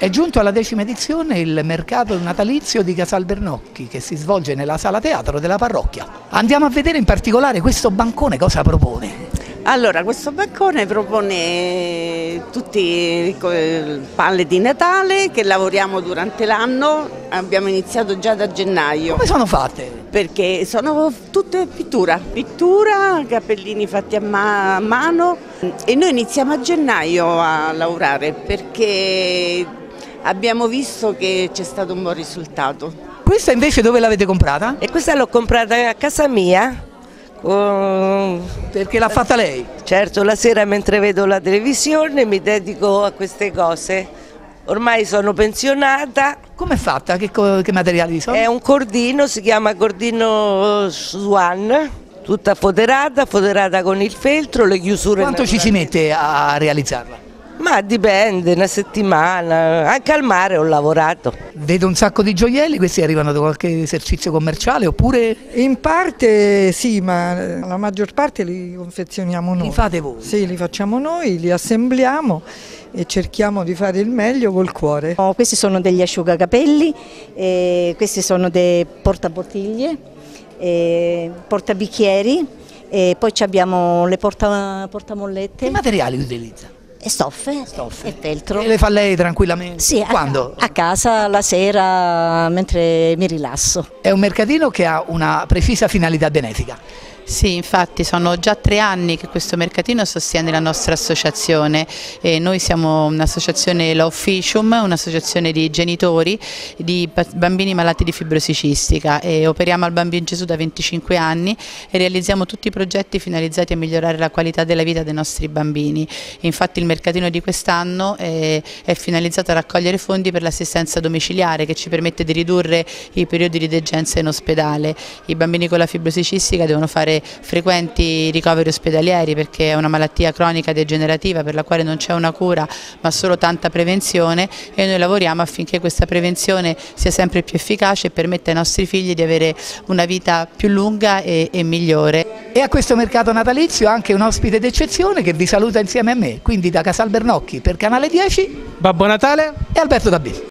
È giunto alla decima edizione il mercato natalizio di Casal Bernocchi che si svolge nella sala teatro della parrocchia. Andiamo a vedere in particolare questo bancone cosa propone. Allora, questo bancone propone tutti palle di Natale che lavoriamo durante l'anno, abbiamo iniziato già da gennaio. Come sono fatte? Perché sono tutte pittura, pittura, cappellini fatti a, ma a mano e noi iniziamo a gennaio a lavorare perché abbiamo visto che c'è stato un buon risultato. Questa invece dove l'avete comprata? E questa l'ho comprata a casa mia. Perché l'ha fatta lei? Certo, la sera mentre vedo la televisione mi dedico a queste cose. Ormai sono pensionata. Come è fatta? Che, che materiali sono? È un cordino, si chiama cordino Swan, tutta foderata, foderata con il feltro, le chiusure... Quanto ci si mette a realizzarla? Ma dipende, una settimana, anche al mare ho lavorato. Vedo un sacco di gioielli, questi arrivano da qualche esercizio commerciale oppure? In parte sì, ma la maggior parte li confezioniamo noi. Li fate voi? Sì, li facciamo noi, li assembliamo e cerchiamo di fare il meglio col cuore. Oh, questi sono degli asciugacapelli, eh, questi sono dei portabottiglie, eh, portabicchieri e poi abbiamo le porta, portamollette. Che materiali utilizza? E stoffe, stoffe, e feltro. E le fa lei tranquillamente? Sì, Quando? A, a casa, la sera, mentre mi rilasso. È un mercatino che ha una precisa finalità benefica. Sì, infatti sono già tre anni che questo mercatino sostiene la nostra associazione e noi siamo un'associazione La Officium, un'associazione di genitori di bambini malati di fibrosi cistica e operiamo al Bambino Gesù da 25 anni e realizziamo tutti i progetti finalizzati a migliorare la qualità della vita dei nostri bambini. Infatti il mercatino di quest'anno è, è finalizzato a raccogliere fondi per l'assistenza domiciliare che ci permette di ridurre i periodi di degenza in ospedale. I bambini con la fibrosi cistica devono fare frequenti ricoveri ospedalieri perché è una malattia cronica degenerativa per la quale non c'è una cura ma solo tanta prevenzione e noi lavoriamo affinché questa prevenzione sia sempre più efficace e permetta ai nostri figli di avere una vita più lunga e, e migliore. E a questo mercato natalizio anche un ospite d'eccezione che vi saluta insieme a me, quindi da Casal Bernocchi per Canale 10 Babbo Natale e Alberto Dabbi.